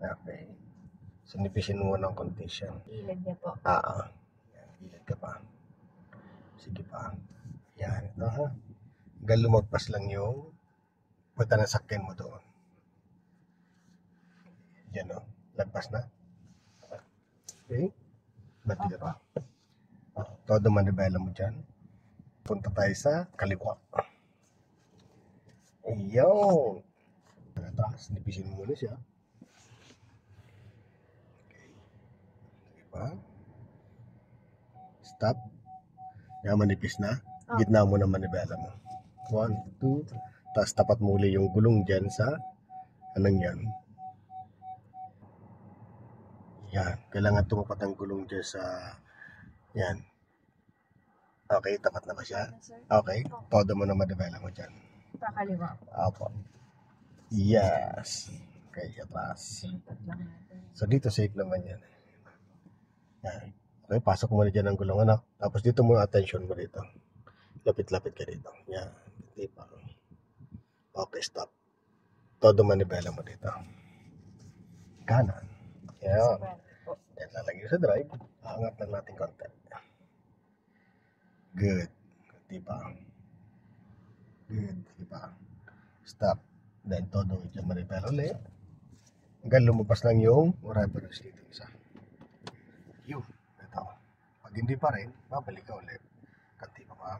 Okay. So, nipisin mo ng konti siya. Ilad niya po. Ah, ah. Yan, gilid ka pa. Sige pa. Yan, ito ha. Hanggang lumagpas lang yung punta ng sakyan mo doon. Yan o. Lagpas na. Okay. Bati ka pa. Ah, todo manibela mo dyan. Punta tayo sa kaliwa. Ayun. Taas, nipisin mo muna siya. Okay. Sige pa. Stop. Yan, manipis na. Oh. Gitna mo na manibela mo. One, two. Tapos tapat mo uli yung gulong dyan sa anong yan. Yan. Kailangan tumapat ang gulong dyan sa yan. Okay, tapat na ba siya? Okay. Todo mo na manibela mo dyan. Pakaliwa po. Apo. Yes. Okay, atras. So dito safe naman yan. Yan. Okay, pasok mo na dyan ang gulong ano. Tapos dito mo attention mo dito. Lapit-lapit ka dito. Yan. Pa. Okay, stop. Todo manibela mo dito. Kanan. Yan. Yan, lalagay sa drive. Angat lang natin konti. Good. Di pa. Good. Di pa. Stop. Then, todo dyan manibela ulit. Hanggang lumabas lang yung reference dito isa. Yun. Ito. Pag hindi pa rin, babalik ka ulit. Kanti pa pa.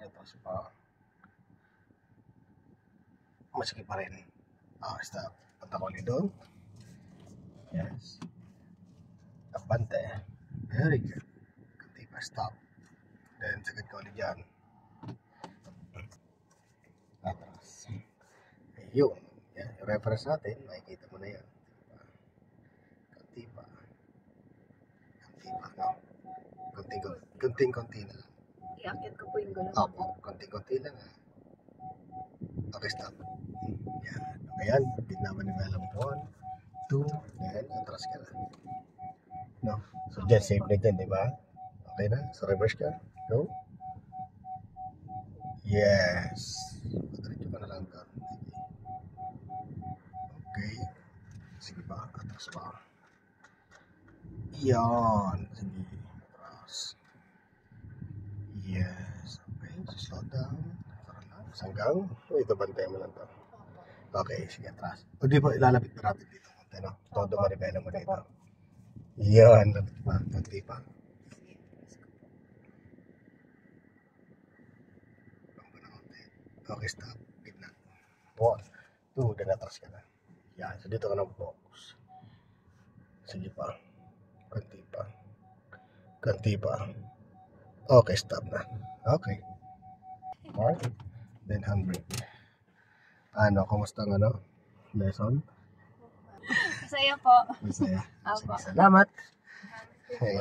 Ito pa. Maski pa rin. Ah, stop. Punta ko ulit doon. Yes. Abante. Very good. Kanti pa. Stop. Then, sagad ka ulit dyan. Atras. Ayun. Yan. Yung reference natin, makikita mo na yan. Kanti pa, no? Kunting, kunting, na. Iakit ko po yung gulong. Opo, konti-konti lang ha. Okay, stop. Yan. Okay yan. Ni Melam. One, two, then atras ka na. No? So, dyan, safe na dyan, di ba? Okay na? So, reverse ka. Go. Yes. Diretso ka na lang doon. Okay. Sige pa. Atras pa. Yan. Sige. Atras. Yes. Okay. Slow down. Relax. Hanggang. Ito, bantay mo lang. Okay. Sige, atras. O di ba, ilalapit natin dito. Konti, no? Todo maribela mo dito. Lapit pa. Konti pa. Na. Okay, stop. Gitna. One, two, then atras ka na. Yan. So, dito ka na focus. Sige pa. Konti pa. Konti pa. Okay, stop na. Okay. Alright. Then handbrake. Ano, kumusta ang ano? Lesson? Masaya po. Masaya. Sige, salamat. Ayan.